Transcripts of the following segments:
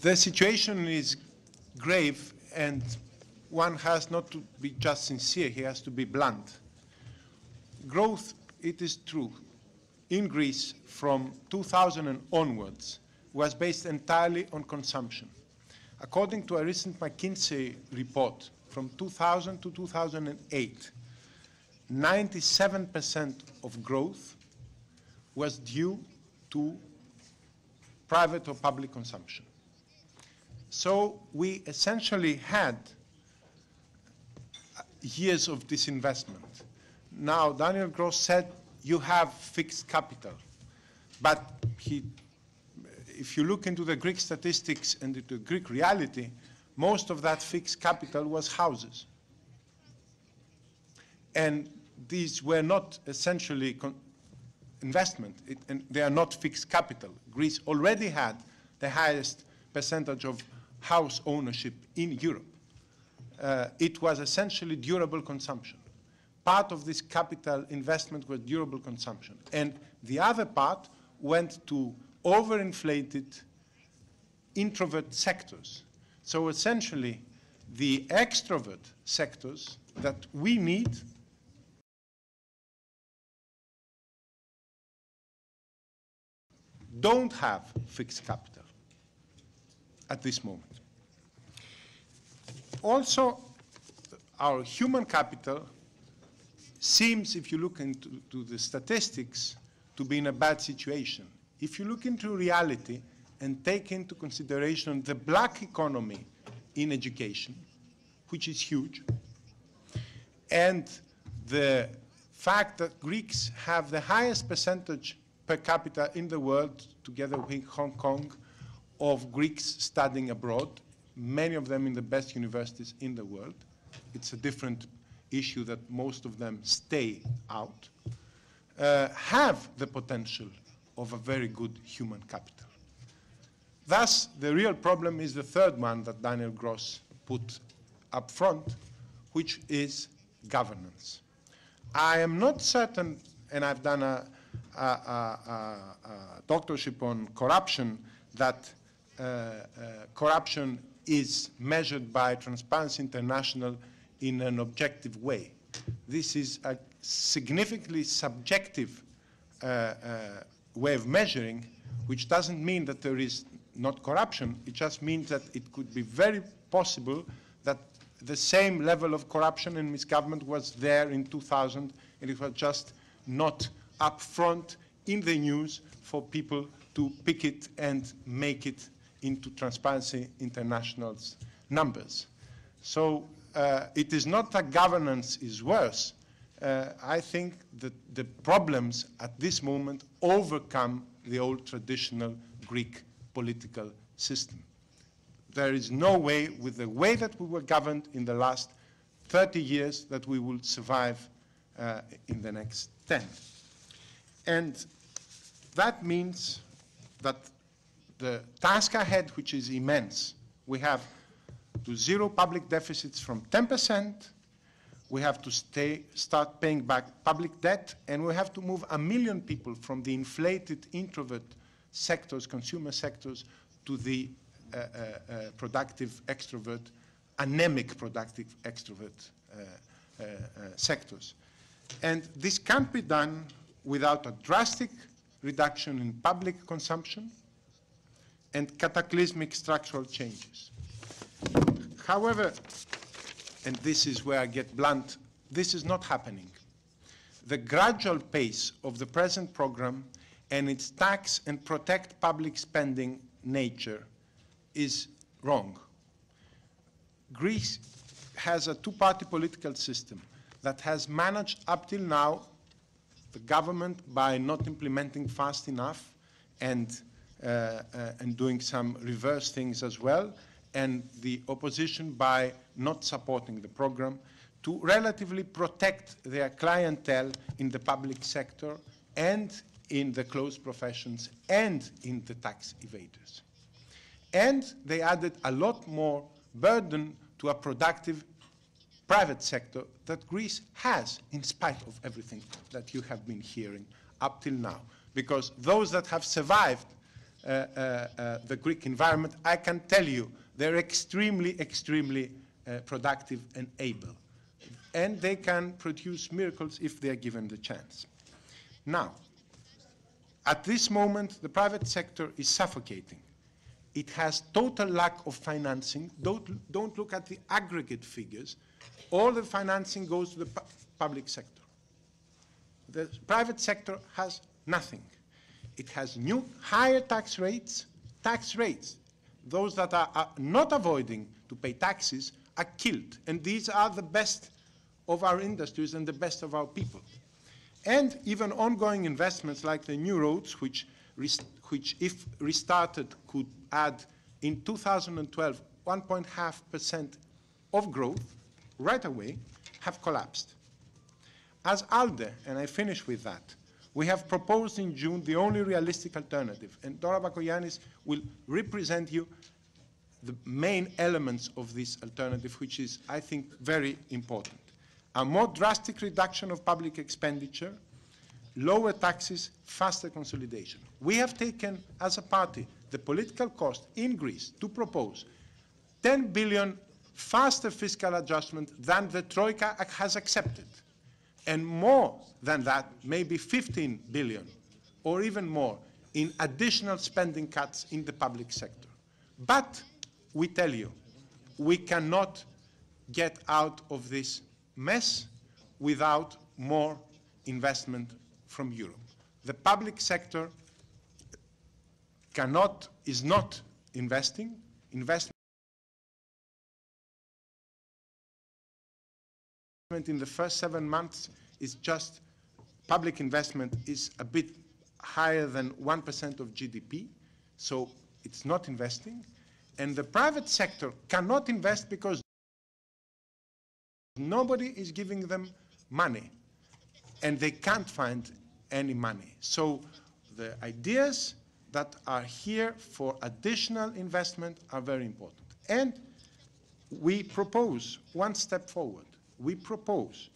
The situation is grave, and one has not to be just sincere, he has to be blunt. Growth, it is true, in Greece from 2000 onwards was based entirely on consumption. According to a recent McKinsey report from 2000 to 2008, 97% of growth was due to private or public consumption. So we essentially had uh, years of disinvestment. Now, Daniel Gros said you have fixed capital, but he, if you look into the Greek statistics and into the Greek reality, most of that fixed capital was houses. And these were not essentially investment, it, and they are not fixed capital. Greece already had the highest percentage of house ownership in Europe. Uh, it was essentially durable consumption. Part of this capital investment was durable consumption. And the other part went to overinflated introvert sectors. So essentially, the extrovert sectors that we need don't have fixed capital at this moment. Also, our human capital seems, if you look into the statistics, to be in a bad situation. If you look into reality and take into consideration the black economy in education, which is huge, and the fact that Greeks have the highest percentage per capita in the world, together with Hong Kong, of Greeks studying abroad, many of them in the best universities in the world. It's a different issue that most of them stay out, uh, have the potential of a very good human capital. Thus, the real problem is the third one that Daniel Gros put up front, which is governance. I am not certain, and I've done a, a, a, a doctorship on corruption, that uh, uh, corruption is measured by Transparency International in an objective way. This is a significantly subjective uh, uh, way of measuring, which doesn't mean that there is not corruption. It just means that it could be very possible that the same level of corruption and misgovernment was there in 2000, and it was just not upfront in the news for people to pick it and make it into Transparency International's numbers. So uh, it is not that governance is worse. Uh, I think that the problems at this moment overcome the old traditional Greek political system. There is no way, with the way that we were governed in the last 30 years, that we will survive uh, in the next 10. And that means that the task ahead, which is immense, we have to zero public deficits from 10%, we have to stay, start paying back public debt, and we have to move a million people from the inflated introvert sectors, consumer sectors, to the uh, uh, uh, productive extrovert, anemic productive extrovert uh, uh, uh, sectors. And this can't be done without a drastic reduction in public consumption and cataclysmic structural changes. However, and this is where I get blunt, this is not happening. The gradual pace of the present program and its tax and protect public spending nature is wrong. Greece has a two-party political system that has managed up till now the government by not implementing fast enough and, and doing some reverse things as well, and the opposition by not supporting the program to relatively protect their clientele in the public sector and in the closed professions and in the tax evaders. And they added a lot more burden to a productive private sector that Greece has, in spite of everything that you have been hearing up till now. Because those that have survived uh, uh, uh, Uh, uh, uh, the Greek environment, I can tell you they're extremely, extremely uh, productive and able. And they can produce miracles if they are given the chance. Now, at this moment, the private sector is suffocating. It has total lack of financing. Don't, don't look at the aggregate figures. All the financing goes to the pu- public sector. The private sector has nothing. It has new higher tax rates, tax rates. Those that are, are not avoiding to pay taxes are killed. And these are the best of our industries and the best of our people. And even ongoing investments like the new roads, which, which if restarted, could add in 2012 1.5% of growth right away, have collapsed. As ALDE, and I finish with that, we have proposed in June the only realistic alternative, and Dora Bakoyannis will represent you the main elements of this alternative, which is, I think, very important. A more drastic reduction of public expenditure, lower taxes, faster consolidation. We have taken, as a party, the political cost in Greece to propose 10 billion faster fiscal adjustment than the Troika has accepted. And more than that, maybe 15 billion or even more in additional spending cuts in the public sector. But we tell you, we cannot get out of this mess without more investment from Europe. The public sector cannot, is not investing. Investment in the first seven months is just, public investment is a bit higher than 1% of GDP, so it's not investing. And the private sector cannot invest because nobody is giving them money, and they can't find any money. So the ideas that are here for additional investment are very important. And we propose one step forward. We propose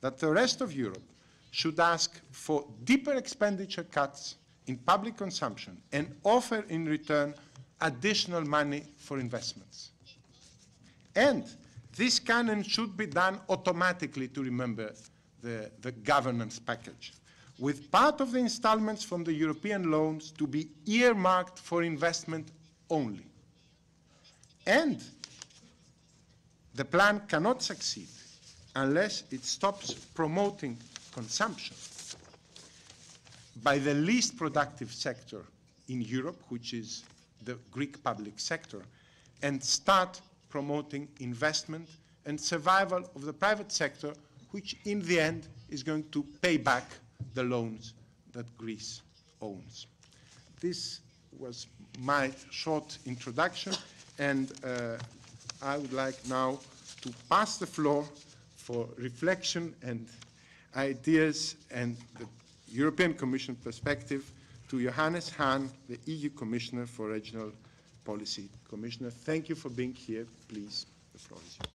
that the rest of Europe should ask for deeper expenditure cuts in public consumption and offer in return additional money for investments. And this can and should be done automatically to remember the, the governance package, with part of the installments from the European loans to be earmarked for investment only. And the plan cannot succeed unless it stops promoting consumption by the least productive sector in Europe, which is the Greek public sector, and start promoting investment and survival of the private sector, which in the end is going to pay back the loans that Greece owns. This was my short introduction, and uh, I would like now to pass the floor for reflection and ideas and the European Commission perspective to Johannes Hahn, the EU Commissioner for Regional Policy. Commissioner, thank you for being here. Please, the floor is yours.